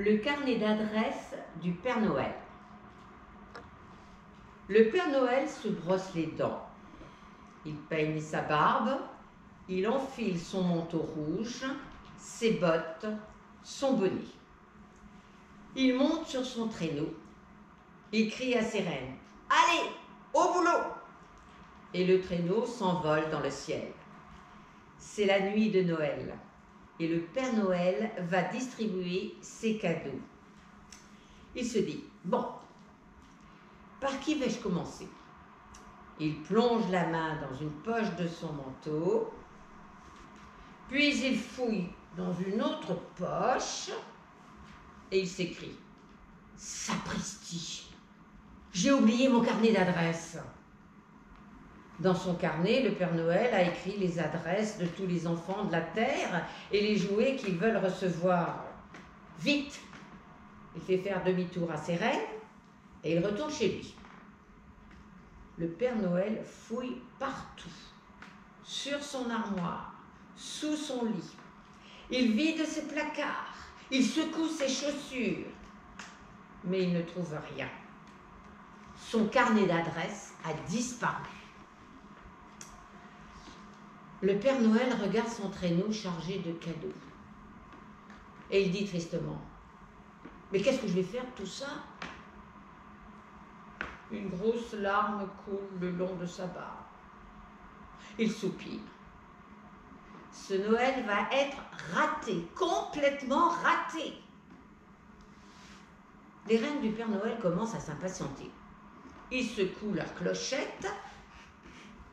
le carnet d'adresse du Père Noël. Le Père Noël se brosse les dents. Il peigne sa barbe, il enfile son manteau rouge, ses bottes, son bonnet. Il monte sur son traîneau. Il crie à ses reines Allez, au boulot Et le traîneau s'envole dans le ciel. C'est la nuit de Noël et le Père Noël va distribuer ses cadeaux. Il se dit, bon, par qui vais-je commencer? Il plonge la main dans une poche de son manteau, puis il fouille dans une autre poche et il s'écrie, Sapristi, j'ai oublié mon carnet d'adresse. Dans son carnet, le Père Noël a écrit les adresses de tous les enfants de la Terre et les jouets qu'ils veulent recevoir. Vite Il fait faire demi-tour à ses reines et il retourne chez lui. Le Père Noël fouille partout, sur son armoire, sous son lit. Il vide ses placards, il secoue ses chaussures, mais il ne trouve rien. Son carnet d'adresses a disparu. Le Père Noël regarde son traîneau chargé de cadeaux. Et il dit tristement, mais qu'est-ce que je vais faire de tout ça? Une grosse larme coule le long de sa barbe. Il soupire. Ce Noël va être raté, complètement raté. Les reines du Père Noël commencent à s'impatienter. Ils secouent leur clochette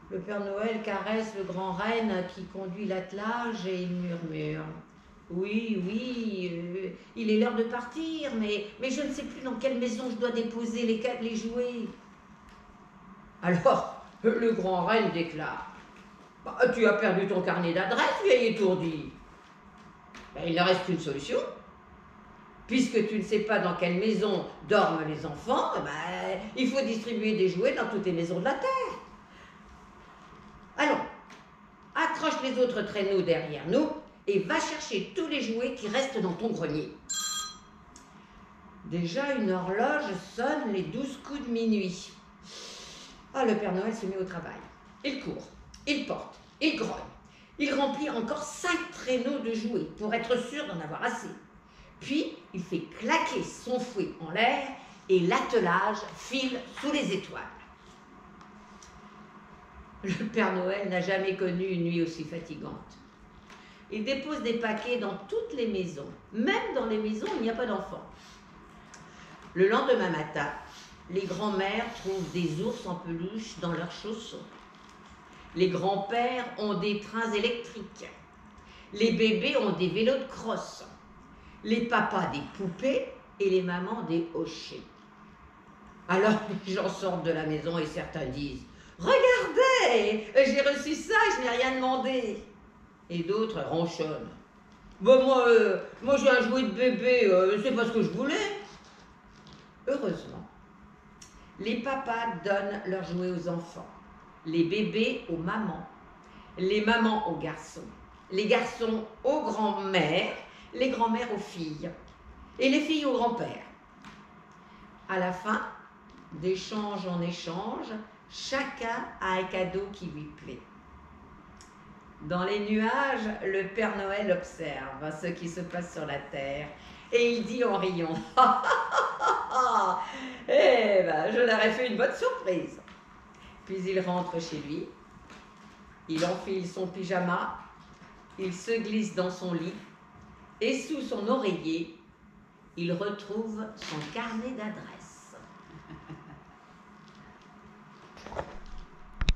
le Père Noël caresse le grand reine qui conduit l'attelage et il murmure. Oui, oui, euh, il est l'heure de partir, mais, je ne sais plus dans quelle maison je dois déposer les, les jouets. Alors, le grand reine déclare bah, Tu as perdu ton carnet d'adresse, vieille étourdie. Ben, il ne reste qu'une solution. Puisque tu ne sais pas dans quelle maison dorment les enfants, ben, il faut distribuer des jouets dans toutes les maisons de la terre. Les autres traîneaux derrière nous et va chercher tous les jouets qui restent dans ton grenier. Déjà, une horloge sonne les douze coups de minuit. Ah, le Père Noël se met au travail. Il court, il porte, il grogne. Il remplit encore cinq traîneaux de jouets pour être sûr d'en avoir assez. Puis, il fait claquer son fouet en l'air et l'attelage file sous les étoiles. Le Père Noël n'a jamais connu une nuit aussi fatigante. Il dépose des paquets dans toutes les maisons. Même dans les maisons, il n'y a pas d'enfants. Le lendemain matin, les grands-mères trouvent des ours en peluche dans leurs chaussons. Les grands-pères ont des trains électriques. Les bébés ont des vélos de crosse. Les papas des poupées et les mamans des hochets. Alors les gens sortent de la maison et certains disent Regardez, j'ai reçu ça et je n'ai rien demandé. Et d'autres ronchonnent. Bon, moi, euh, moi j'ai un jouet de bébé, euh, c'est pas ce que je voulais. Heureusement, les papas donnent leurs jouets aux enfants, les bébés aux mamans, les mamans aux garçons, les garçons aux grands-mères, les grands-mères aux filles et les filles aux grands-pères. À la fin, d'échange en échange, Chacun a un cadeau qui lui plaît. Dans les nuages, le Père Noël observe ce qui se passe sur la terre et il dit en riant Eh ben, je leur ai fait une bonne surprise. Puis il rentre chez lui, il enfile son pyjama, il se glisse dans son lit et sous son oreiller, il retrouve son carnet d'adresse.